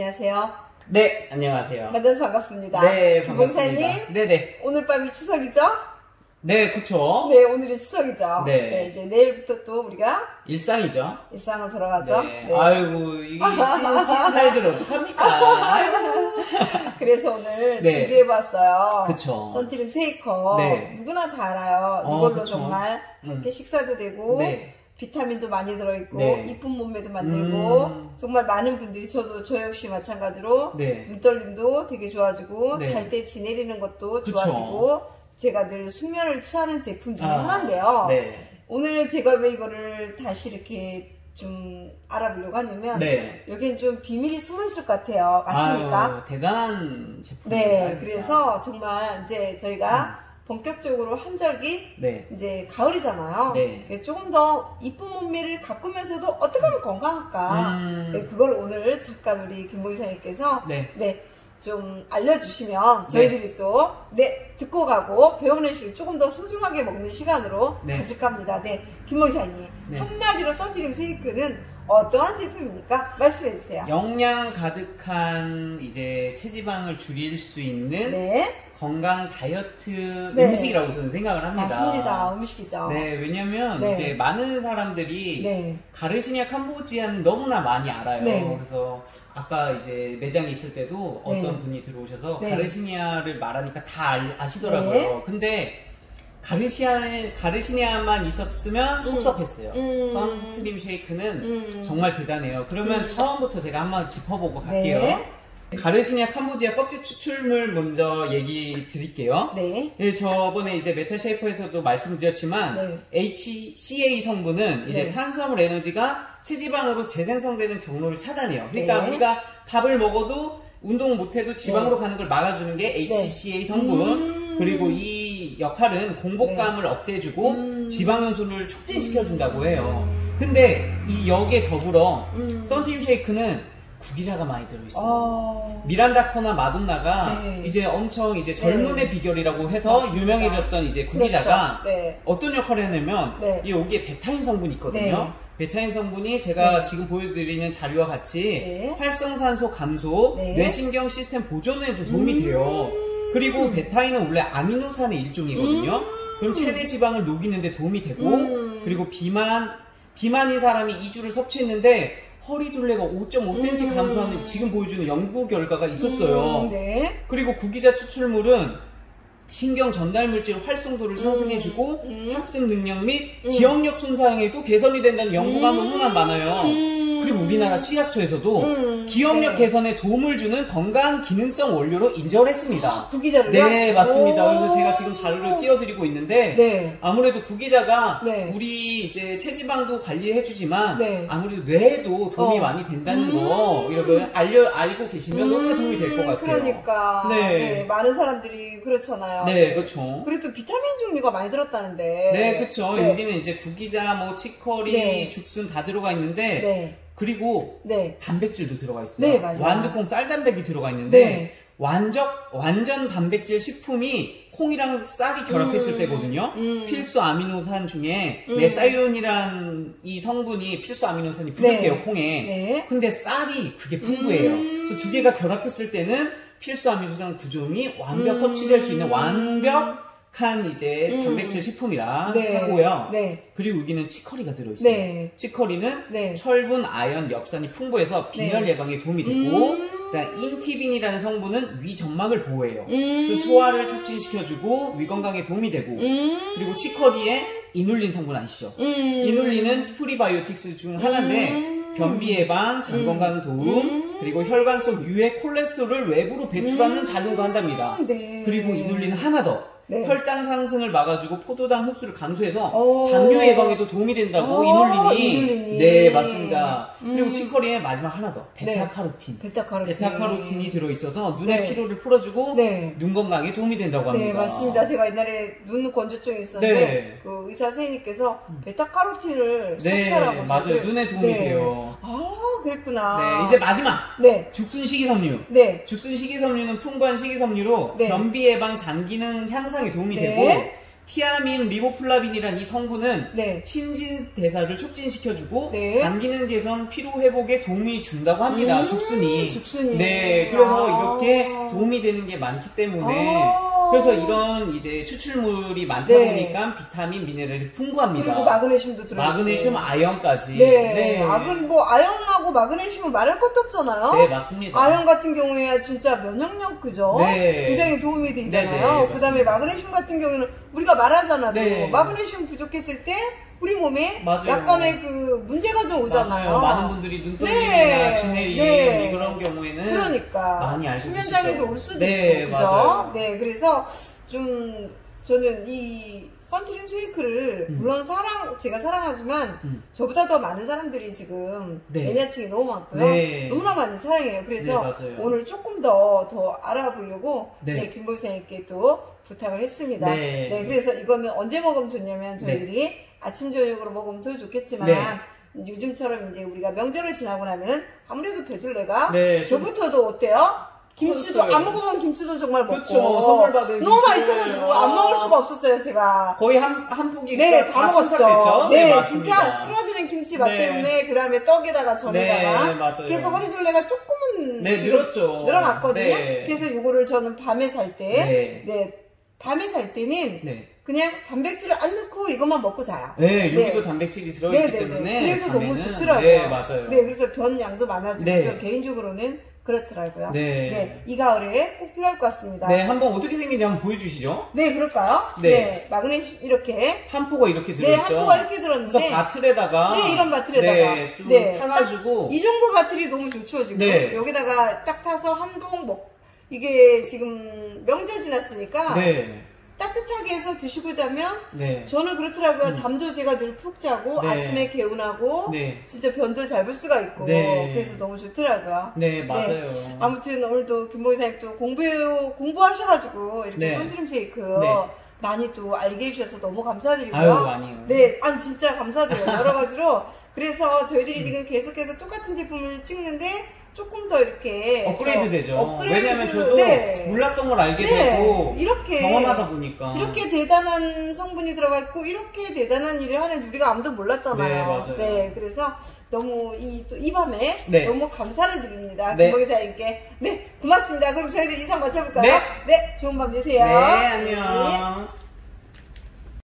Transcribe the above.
안녕하세요. 네, 안녕하세요. 만나서 반갑습니다. 네, 반갑습니다. 네네. 오늘 밤이 추석이죠? 네, 그쵸. 네, 오늘이 추석이죠. 네. 이제 내일부터 또 우리가 일상이죠. 일상으로 돌아가죠. 네. 아이고, 이게 찐 찐 살들 어떡합니까? 그래서 오늘 네. 준비해봤어요. 그쵸. 선트림 쉐이커. 네. 누구나 다 알아요. 어, 이걸로 그쵸. 정말 음. 함께 식사도 되고, 네. 비타민도 많이 들어있고, 네. 이쁜 몸매도 만들고, 음. 정말 많은 분들이, 저도 저 역시 마찬가지로, 네. 눈떨림도 되게 좋아지고, 네. 잘때 지내리는 것도 그쵸. 좋아지고, 제가 늘 숙면을 취하는 제품 중에 아, 하나인데요. 네. 오늘 제가 왜 이거를 다시 이렇게 좀 알아보려고 하냐면, 네. 여기엔 좀 비밀이 숨어있을 것 같아요. 맞습니까? 아유, 대단한 제품입니다. 네, 진짜. 그래서 정말 이제 저희가 본격적으로 한절기 네. 이제 가을이잖아요. 네. 그래서 조금 더 이쁜 몸매를 가꾸면서도 어떻게 하면 건강할까? 네, 음. 그걸 오늘 잠깐 우리 김봉 이사님께서 네. 네, 좀 알려주시면 저희들이 또 네, 듣고 가고 배우는 시간 조금 더 소중하게 먹는 시간으로 네. 가질까 합니다. 네, 이사님 네. 한마디로 선트림 세이크는 어떠한 제품입니까? 말씀해 주세요. 영양 가득한 이제 체지방을 줄일 수 있는 네, 건강 다이어트 네. 음식이라고 저는 생각을 합니다. 맞습니다. 음식이죠. 네, 왜냐면 네. 이제 많은 사람들이 네. 가르시니아 캄보지아는 너무나 많이 알아요. 네. 그래서 아까 이제 매장에 있을 때도 네. 어떤 분이 들어오셔서 네. 가르시니아를 말하니까 다 알- 아시더라고요. 네. 근데 가르시아, 가르시니아만 있었으면 섭섭했어요. 음. 선트림 쉐이크는 음. 정말 대단해요. 그러면 음. 처음부터 제가 한번 짚어보고 갈게요. 네. 가르시니아 캄보지아 껍질 추출물 먼저 얘기 드릴게요. 네. 예, 저번에 이제 메타 쉐이퍼에서도 말씀드렸지만 HCA 성분은 이제 네. 탄수화물 에너지가 체지방으로 재생성되는 경로를 차단해요. 그러니까 네. 우리가 밥을 먹어도 운동 못해도 지방으로 가는 걸 막아주는 게 HCA 성분. 음. 그리고 이 역할은 공복감을 억제해주고 음. 지방연소를 촉진시켜준다고 해요. 근데 이 여기에 더불어 음. 썬팀 쉐이크는 구기자가 많이 들어있어요. 어. 미란다 코나 마돈나가 네. 이제 엄청 이제 젊음의 비결이라고 해서 맞습니다. 유명해졌던 이제 구기자가 그렇죠. 네. 어떤 역할을 했냐면 네. 이 여기에 베타인 성분이 있거든요. 베타인 성분이 제가 네. 지금 보여드리는 자료와 같이 네. 활성산소 감소, 네. 뇌신경 시스템 보존에도 도움이 음. 돼요. 그리고 베타인은 원래 아미노산의 일종이거든요. 그럼 체내 지방을 녹이는데 도움이 되고 음. 그리고 비만 비만인 사람이 2주를 섭취했는데 허리 둘레가 5.5cm 음. 감소하는 지금 보여주는 연구 결과가 있었어요. 음, 네. 그리고 구기자 추출물은 신경 전달 물질 활성도를 상승해주고 음. 학습 능력 및 음. 기억력 손상에도 개선이 된다는 연구가 음. 너무나 많아요. 음. 그리고 우리나라 시각처에서도 음. 기억력 네. 개선에 도움을 주는 건강 기능성 원료로 인정을 했습니다. 구기자를요? 네, 맞습니다. 오. 그래서 제가 지금 자료를 띄워드리고 있는데 네. 아무래도 구기자가 네. 우리 이제 체지방도 관리해주지만 네. 아무래도 뇌에도 도움이 어. 많이 된다는 음. 거 이렇게 알려 알고 계시면 너무나 도움이 될것 음, 같아요. 그러니까. 네. 네. 많은 사람들이 그렇잖아요. 네, 그렇죠. 그리고 또 비타민 종류가 많이 들었다는데. 네, 그렇죠. 네. 여기는 이제 구기자, 뭐 치커리, 네. 죽순 다 들어가 있는데 네. 그리고 네. 단백질도 들어가 있어요. 네, 맞아요. 완두콩 쌀단백이 들어가 있는데 네. 완전 완전 단백질 식품이 콩이랑 쌀이 결합했을 음. 때거든요. 음. 필수 아미노산 중에 음. 메사이온이란 이 성분이 필수 아미노산이 부족해요 네. 콩에. 네. 근데 쌀이 그게 풍부해요. 음. 그래서 두 개가 결합했을 때는 필수 아미노산 구종이 완벽 음. 섭취될 수 있는 완벽 한 이제 음. 단백질 식품이라 네. 하고요. 네. 그리고 여기는 치커리가 들어있어요. 네. 치커리는 네. 철분, 아연, 엽산이 풍부해서 빈혈 네. 예방에 도움이 되고 음. 그다음 인티빈이라는 성분은 위 점막을 보호해요. 음. 그 소화를 촉진시켜주고 위 건강에 도움이 되고 음. 그리고 치커리에 이눌린 성분 아시죠? 음. 이눌린은 프리바이오틱스 중 하나인데 음. 변비 예방, 장 음. 건강 도움, 음. 그리고 혈관 속 유해 콜레스테롤을 외부로 배출하는 음. 작용도 한답니다. 네. 그리고 이눌린은 하나 더 네. 혈당 상승을 막아주고 포도당 흡수를 감소해서 오. 당뇨 예방에도 도움이 된다고 오, 이눌린이 이눌린이. 네 맞습니다. 음. 그리고 치커리에 마지막 하나 더 네. 베타카로틴. 베타카로틴. 베타카로틴이 들어있어서 눈의 네. 피로를 풀어주고 네. 눈 건강에 도움이 된다고 합니다. 네, 맞습니다. 제가 옛날에 눈 건조증이 있었는데 네. 그 의사 선생님께서 베타카로틴을 네, 섭취하라고 맞아요. 저를- 눈에 도움이 네. 돼요. 아, 그랬구나. 네, 이제 마지막 네. 죽순 식이섬유. 네. 죽순 식이섬유는 풍부한 식이섬유로 네. 변비 예방, 장 기능 향상 에 도움이 네. 되고 티아민 리보플라빈이란 이 성분은 네. 신진 대사를 촉진시켜주고 네. 간 기능 개선, 피로 회복에 도움이 준다고 합니다. 음, 죽순이. 죽순이. 네, 그래서 아. 이렇게 도움이 되는 게 많기 때문에 아. 그래서 이런 이제 추출물이 많다 네. 보니까 비타민, 미네랄이 풍부합니다. 그리고 마그네슘도 들어있고. 마그네슘, 아연까지. 네. 아근 뭐 아연하고 마그네슘은 말할 것도 없잖아요. 네, 맞습니다. 아연 같은 경우에 진짜 면역력 그죠? 네. 굉장히 도움이 되잖아요. 네, 네, 그다음에. 마그네슘 같은 경우는 우리가 말하잖아요. 네. 마그네슘 부족했을 때 우리 몸에 맞아요. 약간의 그 문제가 좀 오잖아요. 맞아요. 많은 분들이 눈동림이나 네. 지내림 네. 그런 경우에는 그러니까 많이 알고 수면? 장애도 올 수도 네, 있고 그죠? 맞아요. 네, 그래서 좀 저는 이 산트림 쉐이크를 음. 물론 사랑 제가 사랑하지만 음. 저보다 더 많은 사람들이 지금 네. 매니아층이 너무 많고요. 네. 너무나 많이 사랑해요. 그래서 네. 오늘 조금 더더 알아보려고 네. 네. 김보생님께 또 부탁을 했습니다. 네. 그래서 이거는 언제 먹으면 좋냐면 저희들이 아침 저녁으로 먹으면 더 좋겠지만 네. 요즘처럼 이제 우리가 명절을 지나고 나면 아무래도 배둘레가 네, 좀 저부터도 어때요? 김치도 커졌어요. 안 먹으면 김치도 정말 먹고 그쵸, 선물 받은 너무 김치를- 맛있어가지고 안 먹을 수가 없었어요 제가. 거의 한, 한 포기 네, 다 먹었죠. 순삭됐죠? 네, 맞습니다. 진짜 쓰러지는 김치 맛 네. 때문에 그 다음에 떡에다가 전에다가 네, 맞아요. 그래서 허리둘레가 조금은 네, 늘었죠. 늘어났거든요. 네. 그래서 이거를 저는 밤에 살 때, 네. 네. 밤에 살 때는 네. 그냥 단백질을 안 넣고 이것만 먹고 자요. 네, 여기도 네. 단백질이 들어있기 네, 네, 때문에. 네. 그래서 너무 밤에는- 좋더라고요. 네, 맞아요. 네, 그래서 변 양도 많아지고 네. 저 개인적으로는 그렇더라고요. 네. 이 가을에 꼭 필요할 것 같습니다. 네, 한번 어떻게 생긴지 한번 보여주시죠. 네, 그럴까요? 네. 마그네슘 이렇게. 한 포가 이렇게 네, 들어있죠. 한 포가 이렇게 들었는데. 그래서 바틀에다가. 네, 이런 바틀에다가. 네, 좀 네, 타가지고. 이 정도 바틀이 너무 좋죠, 지금. 네. 여기다가 딱 타서 한 봉 먹, 이게 지금 명절 지났으니까. 네. 따뜻하게 해서 드시고 자면 네. 저는 그렇더라고요. 잠도 제가 늘 푹 자고 네. 아침에 개운하고 네. 진짜 변도 잘 볼 수가 있고 네. 그래서 너무 좋더라고요. 네, 맞아요. 아무튼 오늘도 김모기사님 또 공부 공부하셔가지고 이렇게 네. 선트림 쉐이크 네. 많이 또 알게 해주셔서 너무 감사드리고요. 아유, 아니요. 네, 아 진짜 감사드려요. 여러 가지로 그래서 저희들이 지금 계속해서 똑같은 제품을 찍는데 조금 더 이렇게 업그레이드 더 되죠. 업그레이드, 왜냐면 저도 네. 몰랐던 걸 알게 네, 되고 이렇게 경험하다 보니까 이렇게 대단한 성분이 들어가 있고 이렇게 대단한 일을 하는 우리가 아무도 몰랐잖아요. 네, 맞아요. 네, 그래서 너무 이 또 이 밤에 네. 너무 감사를 드립니다. 네. 김보기사님께 네 고맙습니다. 그럼 저희들 이상 마쳐볼까요? 네. 네, 좋은 밤 되세요. 네, 안녕. 네.